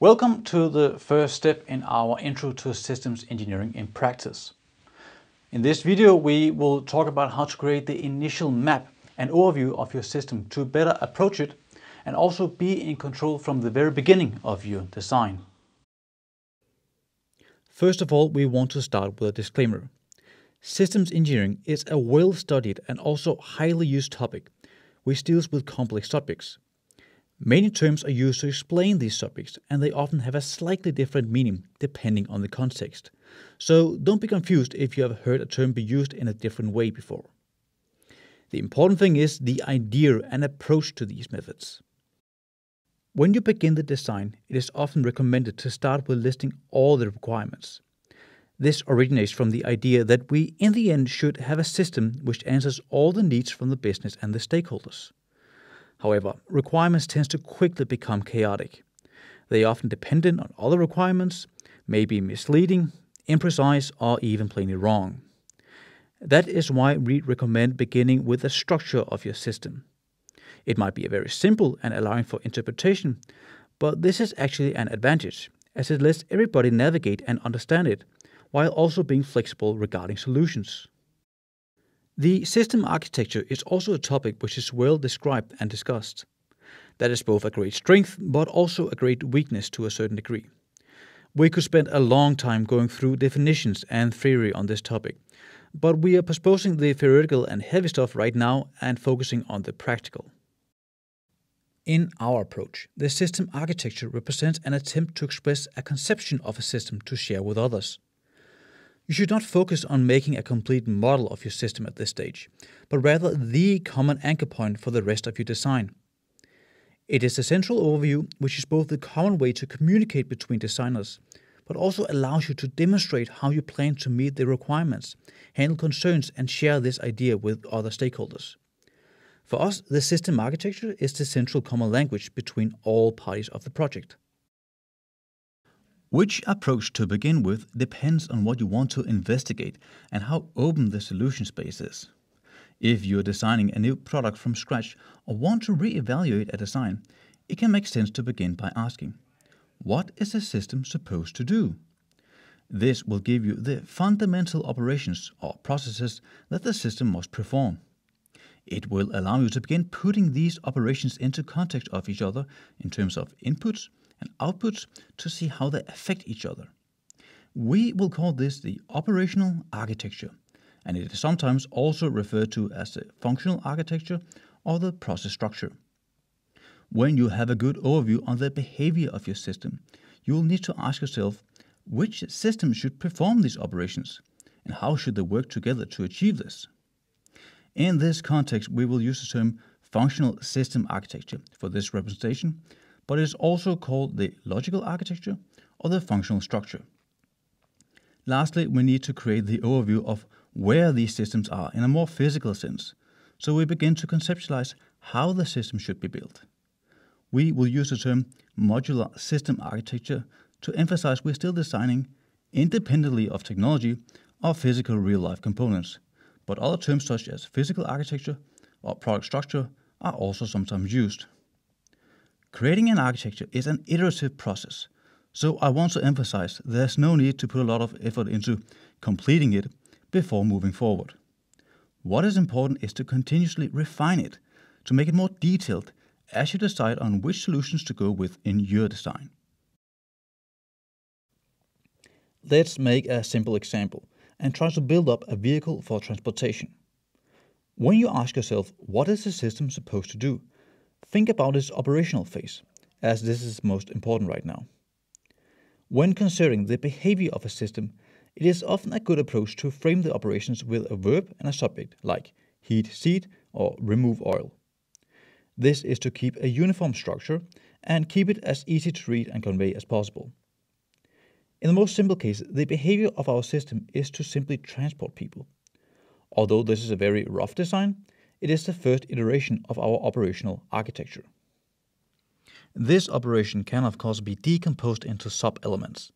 Welcome to the first step in our Intro to Systems Engineering in Practice. In this video, we will talk about how to create the initial map and overview of your system to better approach it and also be in control from the very beginning of your design. First of all, we want to start with a disclaimer. Systems engineering is a well-studied and also highly used topic, which deals with complex subjects. Many terms are used to explain these subjects, and they often have a slightly different meaning depending on the context. So don't be confused if you have heard a term be used in a different way before. The important thing is the idea and approach to these methods. When you begin the design, it is often recommended to start with listing all the requirements. This originates from the idea that we, in the end, should have a system which answers all the needs from the business and the stakeholders. However, requirements tend to quickly become chaotic. They are often dependent on other requirements, may be misleading, imprecise, or even plainly wrong. That is why we recommend beginning with the structure of your system. It might be very simple and allowing for interpretation, but this is actually an advantage, as it lets everybody navigate and understand it while also being flexible regarding solutions. The system architecture is also a topic which is well described and discussed. That is both a great strength but also a great weakness to a certain degree. We could spend a long time going through definitions and theory on this topic, but we are postponing the theoretical and heavy stuff right now and focusing on the practical. In our approach, the system architecture represents an attempt to express a conception of a system to share with others. You should not focus on making a complete model of your system at this stage, but rather the common anchor point for the rest of your design. It is a central overview which is both the common way to communicate between designers, but also allows you to demonstrate how you plan to meet the requirements, handle concerns, and share this idea with other stakeholders. For us, the system architecture is the central common language between all parties of the project. Which approach to begin with depends on what you want to investigate and how open the solution space is. If you're designing a new product from scratch or want to re-evaluate a design, it can make sense to begin by asking, what is the system supposed to do? This will give you the fundamental operations or processes that the system must perform. It will allow you to begin putting these operations into context of each other in terms of inputs, and outputs to see how they affect each other. We will call this the operational architecture, and it is sometimes also referred to as the functional architecture or the process structure. When you have a good overview on the behavior of your system, you will need to ask yourself which system should perform these operations and how should they work together to achieve this. In this context, we will use the term functional system architecture for this representation but it is also called the logical architecture or the functional structure. Lastly, we need to create the overview of where these systems are in a more physical sense, so we begin to conceptualize how the system should be built. We will use the term modular system architecture to emphasize we're still designing independently of technology or physical real-life components, but other terms such as physical architecture or product structure are also sometimes used. Creating an architecture is an iterative process, so I want to emphasize there's no need to put a lot of effort into completing it before moving forward. What is important is to continuously refine it, to make it more detailed as you decide on which solutions to go with in your design. Let's make a simple example and try to build up a vehicle for transportation. When you ask yourself, what is the system supposed to do? Think about its operational phase, as this is most important right now. When considering the behavior of a system, it is often a good approach to frame the operations with a verb and a subject, like heat seat or remove oil. This is to keep a uniform structure and keep it as easy to read and convey as possible. In the most simple case, the behavior of our system is to simply transport people. Although this is a very rough design, it is the first iteration of our operational architecture. This operation can of course be decomposed into sub-elements.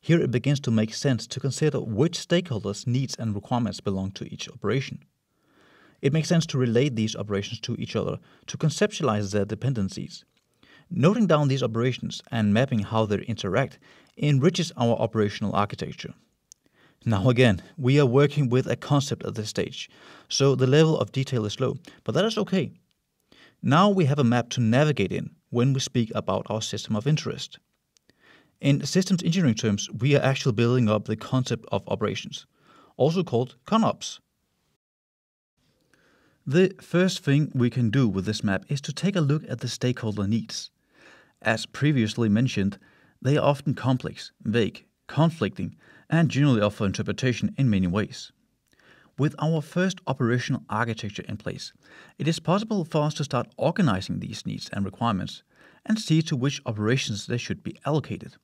Here it begins to make sense to consider which stakeholders' needs and requirements belong to each operation. It makes sense to relate these operations to each other to conceptualize their dependencies. Noting down these operations and mapping how they interact enriches our operational architecture. Now mm. again, we are working with a concept at this stage, so the level of detail is low, but that is okay. Now we have a map to navigate in when we speak about our system of interest. In systems engineering terms, we are actually building up the concept of operations, also called ConOps. The first thing we can do with this map is to take a look at the stakeholder needs. As previously mentioned, they are often complex, vague, conflicting, and generally for interpretation in many ways. With our first operational architecture in place, it is possible for us to start organizing these needs and requirements and see to which operations they should be allocated.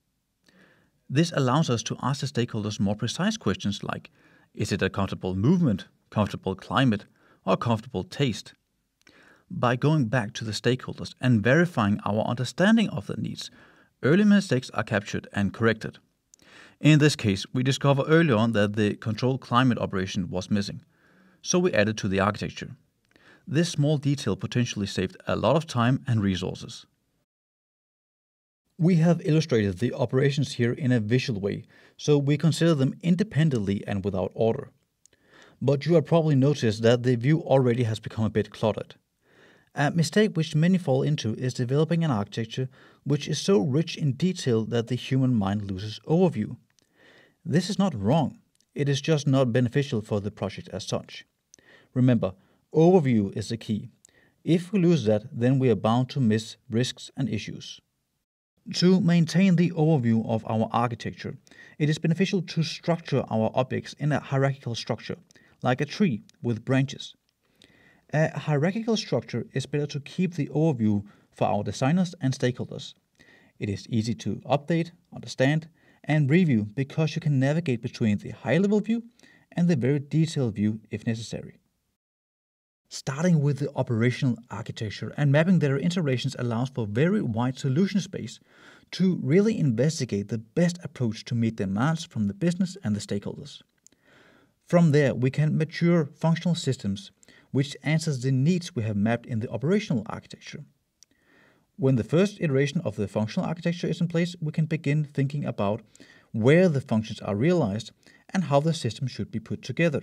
This allows us to ask the stakeholders more precise questions like Is it a comfortable movement, comfortable climate, or comfortable taste? By going back to the stakeholders and verifying our understanding of their needs, early mistakes are captured and corrected. In this case, we discover early on that the control climate operation was missing, so we added to the architecture. This small detail potentially saved a lot of time and resources. We have illustrated the operations here in a visual way, so we consider them independently and without order. But you have probably noticed that the view already has become a bit cluttered. A mistake which many fall into is developing an architecture which is so rich in detail that the human mind loses overview. This is not wrong, it is just not beneficial for the project as such. Remember, overview is the key. If we lose that, then we are bound to miss risks and issues. To maintain the overview of our architecture, it is beneficial to structure our objects in a hierarchical structure, like a tree with branches. A hierarchical structure is better to keep the overview for our designers and stakeholders. It is easy to update, understand, and review because you can navigate between the high level view and the very detailed view if necessary. Starting with the operational architecture and mapping their interrelations allows for very wide solution space to really investigate the best approach to meet demands from the business and the stakeholders. From there, we can mature functional systems which answers the needs we have mapped in the operational architecture. When the first iteration of the functional architecture is in place, we can begin thinking about where the functions are realized and how the system should be put together.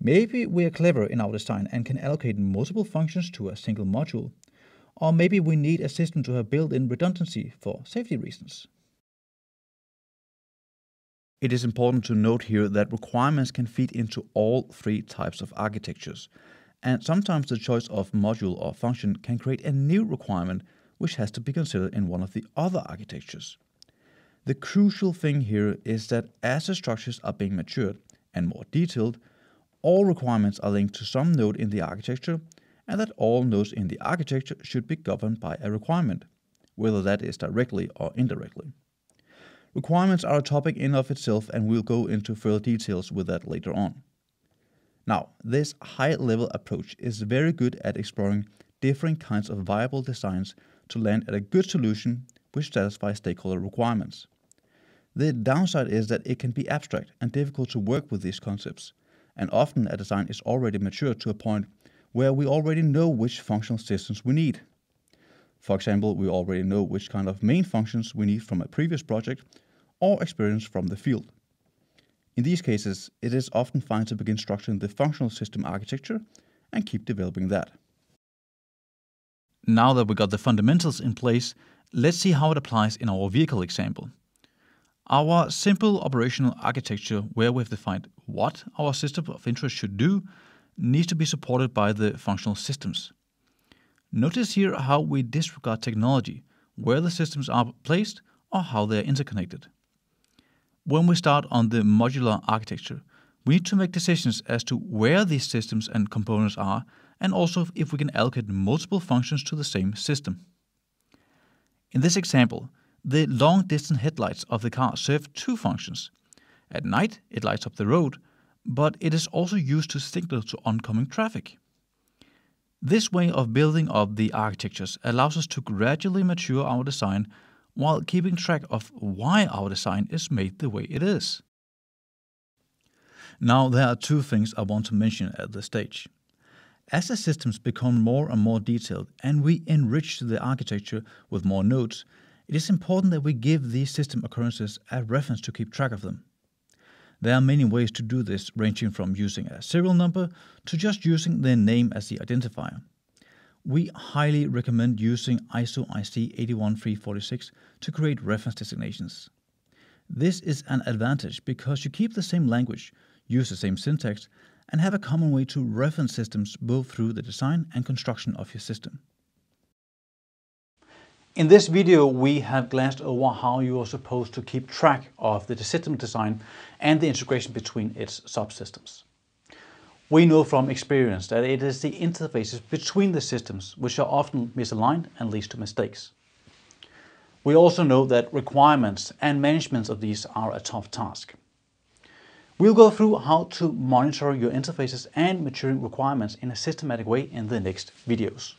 Maybe we are clever in our design and can allocate multiple functions to a single module, or maybe we need a system to have built-in redundancy for safety reasons. It is important to note here that requirements can feed into all three types of architectures, and sometimes the choice of module or function can create a new requirement which has to be considered in one of the other architectures. The crucial thing here is that as the structures are being matured and more detailed, all requirements are linked to some node in the architecture, and that all nodes in the architecture should be governed by a requirement, whether that is directly or indirectly. Requirements are a topic in of itself, and we'll go into further details with that later on. Now, this high level approach is very good at exploring different kinds of viable designs to land at a good solution which satisfies stakeholder requirements. The downside is that it can be abstract and difficult to work with these concepts, and often a design is already mature to a point where we already know which functional systems we need. For example, we already know which kind of main functions we need from a previous project or experience from the field. In these cases, it is often fine to begin structuring the functional system architecture and keep developing that. Now that we got the fundamentals in place, let's see how it applies in our vehicle example. Our simple operational architecture, where we've defined what our system of interest should do, needs to be supported by the functional systems. Notice here how we disregard technology, where the systems are placed, or how they are interconnected. When we start on the modular architecture, we need to make decisions as to where these systems and components are, and also if we can allocate multiple functions to the same system. In this example, the long distance headlights of the car serve two functions. At night, it lights up the road, but it is also used to signal to oncoming traffic. This way of building up the architectures allows us to gradually mature our design while keeping track of why our design is made the way it is. Now, there are two things I want to mention at this stage. As the systems become more and more detailed and we enrich the architecture with more nodes, it is important that we give these system occurrences a reference to keep track of them. There are many ways to do this, ranging from using a serial number to just using their name as the identifier. We highly recommend using ISO IEC 81346 to create reference designations. This is an advantage because you keep the same language, use the same syntax, and have a common way to reference systems both through the design and construction of your system. In this video, we have glanced over how you are supposed to keep track of the system design and the integration between its subsystems. We know from experience that it is the interfaces between the systems which are often misaligned and leads to mistakes. We also know that requirements and management of these are a tough task. We'll go through how to monitor your interfaces and maturing requirements in a systematic way in the next videos.